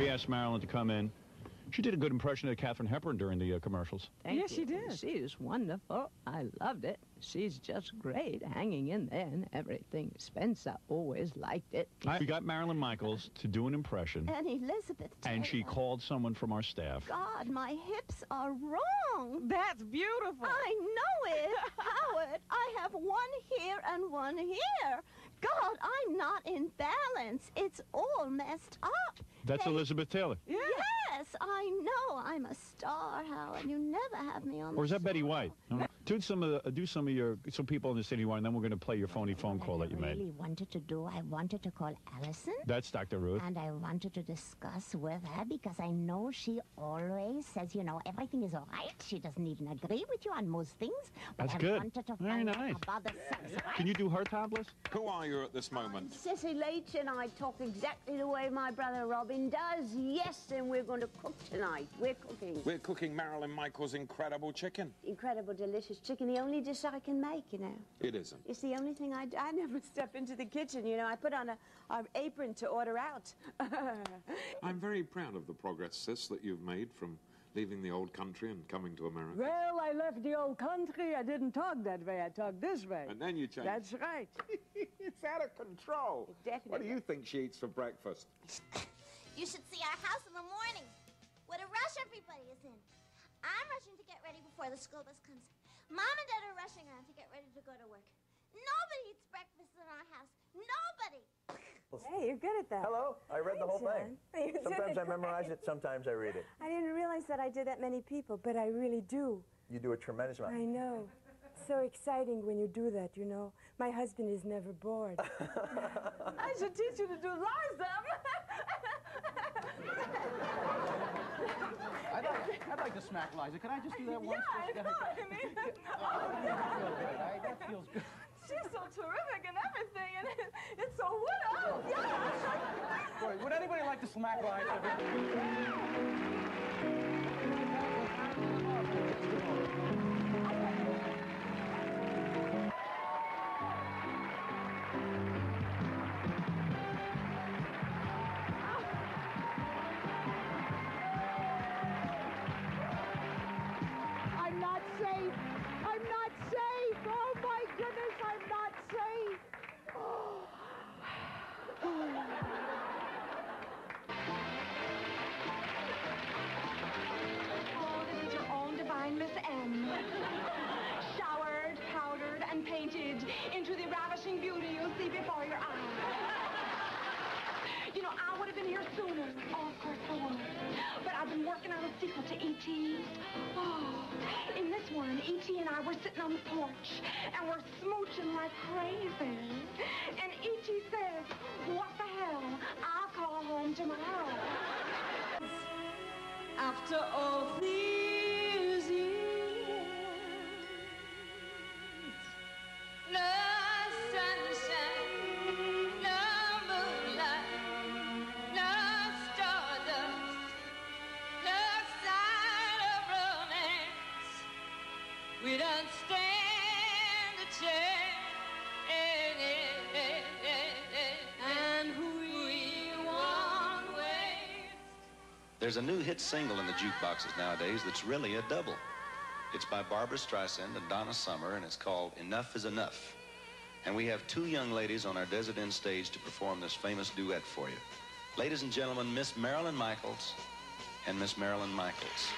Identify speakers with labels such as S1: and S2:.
S1: We asked Marilyn to come in. She did a good impression of Katharine Hepburn during the uh, commercials.
S2: Thank
S3: Yes,
S2: you.
S3: she did.
S2: She's wonderful. I loved it. She's just great, hanging in there and everything. Spencer always liked it.
S1: We got Marilyn Michaels to do an impression,
S4: And Elizabeth
S1: and she called someone from our staff.
S4: God, my hips are wrong.
S3: That's beautiful.
S4: I know it, Howard. I have one here and one here. God, I'm not in balance. It's all messed up.
S1: That's
S4: They-
S1: Elizabeth Taylor.
S3: yeah.
S4: Yes, I know. I'm a star, Howard. You never have me on.
S1: Or is
S4: the
S1: that Betty. White? No. Do some of the, do some of your some people in the city one, and then we're going to play your phony phone call that you made.
S5: I really wanted to do, I wanted to call Allison.
S1: That's Dr. Ruth.
S5: And I wanted to discuss with her because I know she always says, you know, everything is all right. She doesn't even agree with you on most things. But
S1: That's
S5: I
S1: good.
S5: wanted to
S1: Very
S5: find
S1: nice.
S5: about the sex.
S1: Can you do her topless?
S6: Who are you at this moment?
S7: Sissy Leach and I talk exactly the way my brother Robin does. Yes, and we're going to cook tonight. We're cooking.
S6: We're cooking Marilyn Michaels' incredible chicken.
S7: Incredible, delicious chicken. The only dish I can make, you know.
S6: It isn't.
S7: It's the only thing I do. I never step into the kitchen, you know. I put on a, a apron to order out.
S6: I'm very proud of the progress, sis, that you've made from leaving the old country and coming to America.
S3: Well, I left the old country. I didn't talk that way. I talked this way.
S6: And then you changed.
S3: That's right.
S6: it's out of control.
S7: Definitely.
S6: What do you think she eats for breakfast?
S8: You should see our house in the morning. What a rush everybody is in. I'm rushing to get ready before the school bus comes. Mom and Dad are rushing around to get ready to go to work. Nobody eats breakfast in our house. Nobody.
S9: Hey, you're good at that.
S10: Hello, I read the whole
S9: John.
S10: thing. Sometimes I memorize it, sometimes I read it.
S9: I didn't realize that I did that many people, but I really do.
S10: You do a tremendous amount.
S9: I know. So exciting when you do that, you know. My husband is never bored.
S3: I should teach you to do Liza.
S11: I'd like, I'd like to smack Liza. Can I just do that once?
S3: yeah, I know. I mean,
S11: feel good. I- that feels good.
S3: she's so terrific and everything, and it, it's so what up? Yeah.
S11: Boy, would anybody like to smack Liza?
S12: course I would. But I've been working on a sequel to E.T. Oh, in this one, E.T. and I were sitting on the porch, and we're smooching like crazy. And E.T. says,
S8: We don't stand a chance, and we.
S13: There's a new hit single in the jukeboxes nowadays that's really a double. It's by Barbra Streisand and Donna Summer, and it's called Enough is Enough. And we have two young ladies on our Desert Inn stage to perform this famous duet for you. Ladies and gentlemen, Miss Marilyn Michaels and Miss Marilyn Michaels.